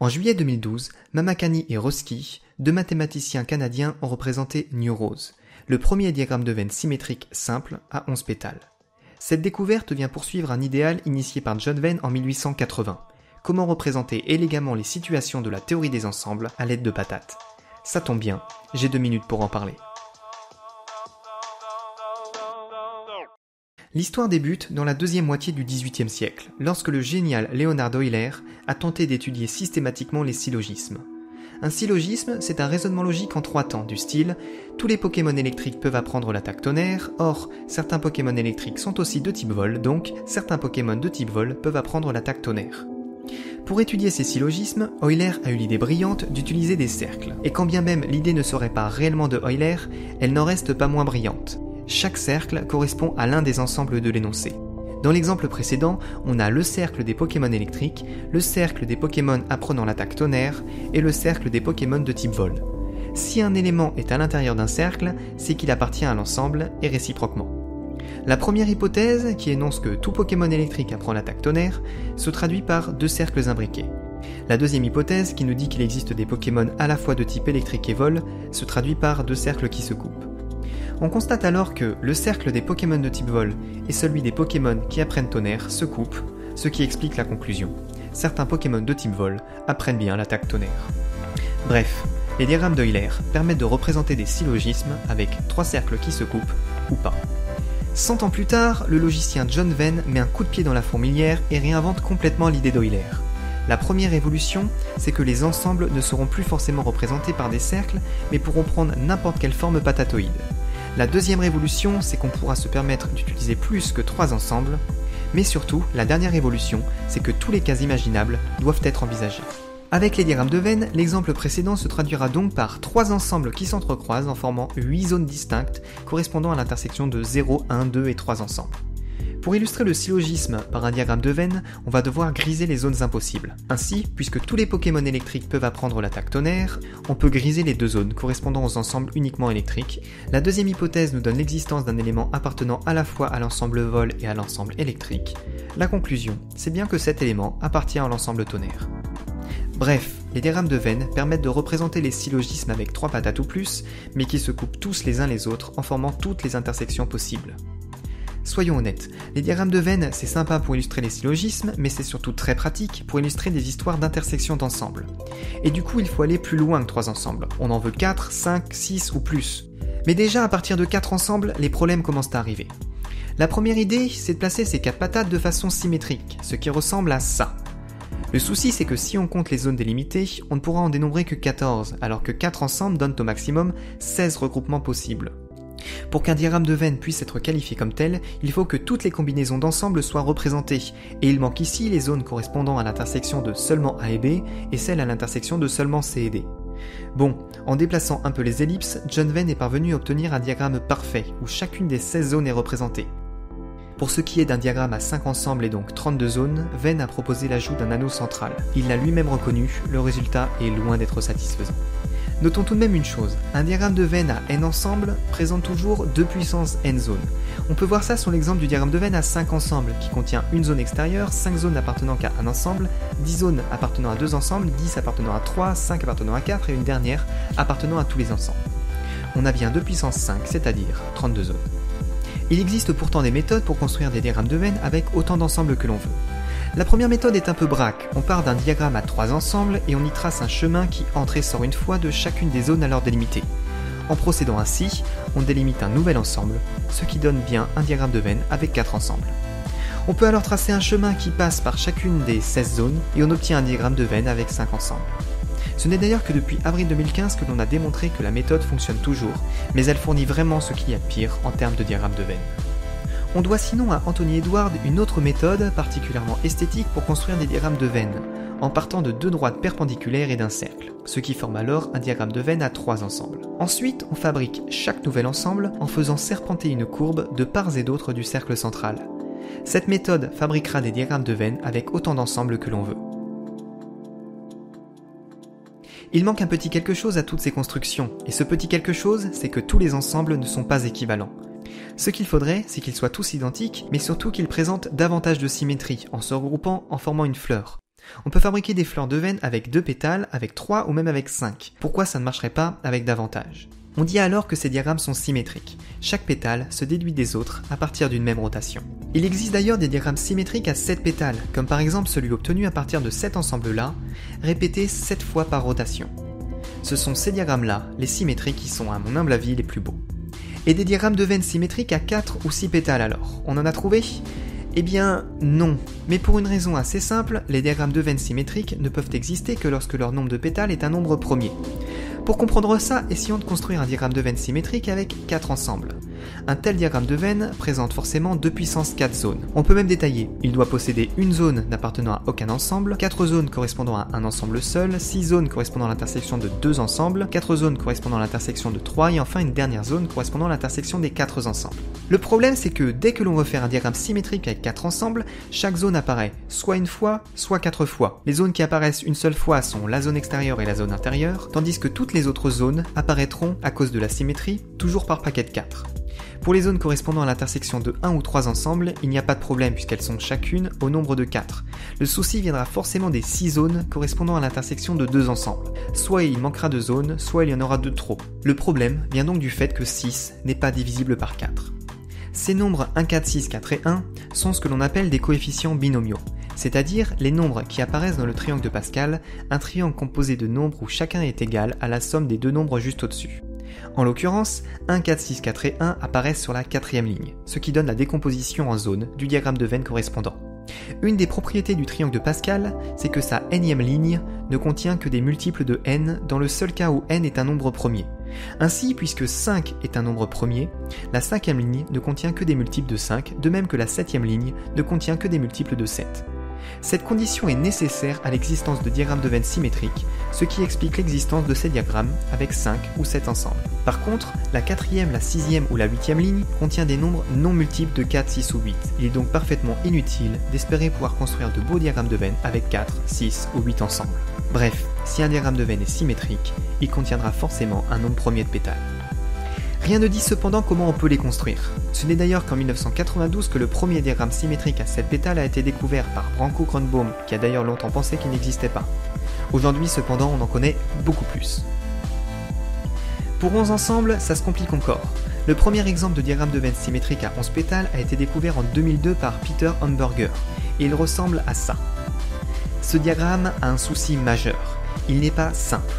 En juillet 2012, Mamakani et Roski, deux mathématiciens canadiens, ont représenté New Rose, le premier diagramme de veine symétrique simple à 11 pétales. Cette découverte vient poursuivre un idéal initié par John Venn en 1880. Comment représenter élégamment les situations de la théorie des ensembles à l'aide de patates? Ça tombe bien, j'ai deux minutes pour en parler. L'histoire débute dans la deuxième moitié du XVIIIe siècle, lorsque le génial Leonard Euler a tenté d'étudier systématiquement les syllogismes. Un syllogisme, c'est un raisonnement logique en trois temps, du style tous les Pokémon électriques peuvent apprendre l'attaque tonnerre, or certains Pokémon électriques sont aussi de type vol, donc certains Pokémon de type vol peuvent apprendre l'attaque tonnerre. Pour étudier ces syllogismes, Euler a eu l'idée brillante d'utiliser des cercles, et quand bien même l'idée ne serait pas réellement de Euler, elle n'en reste pas moins brillante. Chaque cercle correspond à l'un des ensembles de l'énoncé. Dans l'exemple précédent, on a le cercle des Pokémon électriques, le cercle des Pokémon apprenant l'attaque tonnerre et le cercle des Pokémon de type vol. Si un élément est à l'intérieur d'un cercle, c'est qu'il appartient à l'ensemble et réciproquement. La première hypothèse, qui énonce que tout Pokémon électrique apprend l'attaque tonnerre, se traduit par deux cercles imbriqués. La deuxième hypothèse, qui nous dit qu'il existe des Pokémon à la fois de type électrique et vol, se traduit par deux cercles qui se coupent. On constate alors que le cercle des Pokémon de type vol et celui des Pokémon qui apprennent tonnerre se coupent, ce qui explique la conclusion. Certains Pokémon de type vol apprennent bien l'attaque tonnerre. Bref, les diagrammes d'Euler permettent de représenter des syllogismes avec trois cercles qui se coupent ou pas. Cent ans plus tard, le logicien John Venn met un coup de pied dans la fourmilière et réinvente complètement l'idée d'Euler. La première évolution, c'est que les ensembles ne seront plus forcément représentés par des cercles, mais pourront prendre n'importe quelle forme patatoïde. La deuxième révolution, c'est qu'on pourra se permettre d'utiliser plus que trois ensembles, mais surtout, la dernière évolution, c'est que tous les cas imaginables doivent être envisagés. Avec les diagrammes de Venn, l'exemple précédent se traduira donc par trois ensembles qui s'entrecroisent en formant 8 zones distinctes correspondant à l'intersection de 0, 1, 2 et 3 ensembles. Pour illustrer le syllogisme par un diagramme de Venn, on va devoir griser les zones impossibles. Ainsi, puisque tous les Pokémon électriques peuvent apprendre l'attaque tonnerre, on peut griser les deux zones correspondant aux ensembles uniquement électriques. La deuxième hypothèse nous donne l'existence d'un élément appartenant à la fois à l'ensemble vol et à l'ensemble électrique. La conclusion, c'est bien que cet élément appartient à l'ensemble tonnerre. Bref, les diagrammes de Venn permettent de représenter les syllogismes avec trois patates ou plus, mais qui se coupent tous les uns les autres en formant toutes les intersections possibles. Soyons honnêtes, les diagrammes de Venn, c'est sympa pour illustrer les syllogismes, mais c'est surtout très pratique pour illustrer des histoires d'intersection d'ensembles. Et du coup, il faut aller plus loin que trois ensembles. On en veut 4, 5, 6 ou plus. Mais déjà, à partir de 4 ensembles, les problèmes commencent à arriver. La première idée, c'est de placer ces quatre patates de façon symétrique, ce qui ressemble à ça. Le souci, c'est que si on compte les zones délimitées, on ne pourra en dénombrer que 14, alors que 4 ensembles donnent au maximum 16 regroupements possibles. Pour qu'un diagramme de veine puisse être qualifié comme tel, il faut que toutes les combinaisons d'ensemble soient représentées, et il manque ici les zones correspondant à l'intersection de seulement A et B et celles à l'intersection de seulement C et D. Bon, en déplaçant un peu les ellipses, John Venn est parvenu à obtenir un diagramme parfait, où chacune des 16 zones est représentée. Pour ce qui est d'un diagramme à 5 ensembles et donc 32 zones, Venn a proposé l'ajout d'un anneau central. Il l'a lui-même reconnu, le résultat est loin d'être satisfaisant. Notons tout de même une chose, un diagramme de Venn à n ensembles présente toujours 2 puissance n zones. On peut voir ça sur l'exemple du diagramme de Venn à 5 ensembles, qui contient une zone extérieure, 5 zones appartenant qu'à un ensemble, 10 zones appartenant à deux ensembles, 10 appartenant à 3, 5 appartenant à 4 et une dernière appartenant à tous les ensembles. On a bien 2 puissance 5, c'est-à-dire 32 zones. Il existe pourtant des méthodes pour construire des diagrammes de Venn avec autant d'ensembles que l'on veut. La première méthode est un peu braque. On part d'un diagramme à trois ensembles et on y trace un chemin qui entre et sort une fois de chacune des zones alors délimitées. En procédant ainsi, on délimite un nouvel ensemble, ce qui donne bien un diagramme de Venn avec quatre ensembles. On peut alors tracer un chemin qui passe par chacune des 16 zones et on obtient un diagramme de Venn avec 5 ensembles. Ce n'est d'ailleurs que depuis avril 2015 que l'on a démontré que la méthode fonctionne toujours, mais elle fournit vraiment ce qu'il y a de pire en termes de diagramme de Venn. On doit sinon à Anthony Edward une autre méthode particulièrement esthétique pour construire des diagrammes de veine, en partant de deux droites perpendiculaires et d'un cercle, ce qui forme alors un diagramme de veine à trois ensembles. Ensuite, on fabrique chaque nouvel ensemble en faisant serpenter une courbe de part et d'autre du cercle central. Cette méthode fabriquera des diagrammes de veine avec autant d'ensembles que l'on veut. Il manque un petit quelque chose à toutes ces constructions, et ce petit quelque chose, c'est que tous les ensembles ne sont pas équivalents. Ce qu'il faudrait, c'est qu'ils soient tous identiques, mais surtout qu'ils présentent davantage de symétrie en se regroupant en formant une fleur. On peut fabriquer des fleurs de veine avec deux pétales, avec trois ou même avec cinq. Pourquoi ça ne marcherait pas avec davantage? On dit alors que ces diagrammes sont symétriques. Chaque pétale se déduit des autres à partir d'une même rotation. Il existe d'ailleurs des diagrammes symétriques à 7 pétales, comme par exemple celui obtenu à partir de cet ensemble-là, répété 7 fois par rotation. Ce sont ces diagrammes-là, les symétriques, qui sont à mon humble avis les plus beaux. Et des diagrammes de veines symétriques à 4 ou 6 pétales alors On en a trouvé? Eh bien, non. Mais pour une raison assez simple, les diagrammes de veines symétriques ne peuvent exister que lorsque leur nombre de pétales est un nombre premier. Pour comprendre ça, essayons de construire un diagramme de veine symétrique avec 4 ensembles. Un tel diagramme de veine présente forcément 2 puissance 4 zones. On peut même détailler. Il doit posséder une zone n'appartenant à aucun ensemble, 4 zones correspondant à un ensemble seul, 6 zones correspondant à l'intersection de deux ensembles, 4 zones correspondant à l'intersection de 3 et enfin une dernière zone correspondant à l'intersection des 4 ensembles. Le problème c'est que dès que l'on veut faire un diagramme symétrique avec 4 ensembles, chaque zone apparaît soit une fois, soit 4 fois. Les zones qui apparaissent une seule fois sont la zone extérieure et la zone intérieure, tandis que toutes les autres zones apparaîtront, à cause de la symétrie, toujours par paquet de 4. Pour les zones correspondant à l'intersection de 1 ou 3 ensembles, il n'y a pas de problème puisqu'elles sont chacune au nombre de 4. Le souci viendra forcément des 6 zones correspondant à l'intersection de 2 ensembles. Soit il manquera de zones, soit il y en aura de trop. Le problème vient donc du fait que 6 n'est pas divisible par 4. Ces nombres 1, 4, 6, 4 et 1 sont ce que l'on appelle des coefficients binomiaux, c'est-à-dire les nombres qui apparaissent dans le triangle de Pascal, un triangle composé de nombres où chacun est égal à la somme des deux nombres juste au-dessus. En l'occurrence, 1, 4, 6, 4 et 1 apparaissent sur la quatrième ligne, ce qui donne la décomposition en zone du diagramme de veine correspondant. Une des propriétés du triangle de Pascal, c'est que sa nème ligne ne contient que des multiples de n dans le seul cas où n est un nombre premier. Ainsi, puisque 5 est un nombre premier, la cinquième ligne ne contient que des multiples de 5, de même que la septième ligne ne contient que des multiples de 7. Cette condition est nécessaire à l'existence de diagrammes de veine symétriques, ce qui explique l'existence de ces diagrammes avec 5 ou 7 ensemble. Par contre, la quatrième, la sixième ou la huitième ligne contient des nombres non multiples de 4, 6 ou 8. Il est donc parfaitement inutile d'espérer pouvoir construire de beaux diagrammes de veine avec 4, 6 ou 8 ensemble. Bref, si un diagramme de veine est symétrique, il contiendra forcément un nombre premier de pétales. Rien ne dit cependant comment on peut les construire. Ce n'est d'ailleurs qu'en 1992 que le premier diagramme symétrique à 7 pétales a été découvert par Branko Grönbaum, qui a d'ailleurs longtemps pensé qu'il n'existait pas. Aujourd'hui cependant on en connaît beaucoup plus. Pour 11 ensembles, ça se complique encore. Le premier exemple de diagramme de veine symétrique à 11 pétales a été découvert en 2002 par Peter Hamburger, et il ressemble à ça. Ce diagramme a un souci majeur. Il n'est pas simple.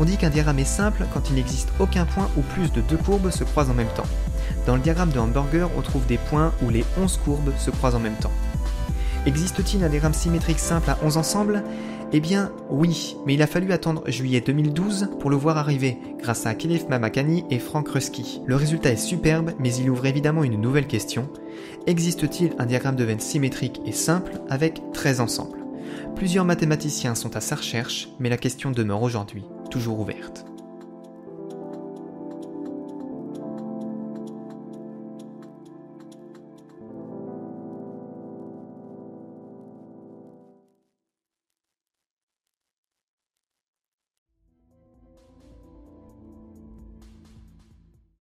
On dit qu'un diagramme est simple quand il n'existe aucun point où plus de deux courbes se croisent en même temps. Dans le diagramme de Hamburger, on trouve des points où les 11 courbes se croisent en même temps. Existe-t-il un diagramme symétrique simple à 11 ensembles? Eh bien, oui, mais il a fallu attendre juillet 2012 pour le voir arriver, grâce à Kelif Mamakani et Frank Rusky. Le résultat est superbe, mais il ouvre évidemment une nouvelle question. Existe-t-il un diagramme de veine symétrique et simple avec 13 ensembles? Plusieurs mathématiciens sont à sa recherche, mais la question demeure aujourd'hui toujours ouverte.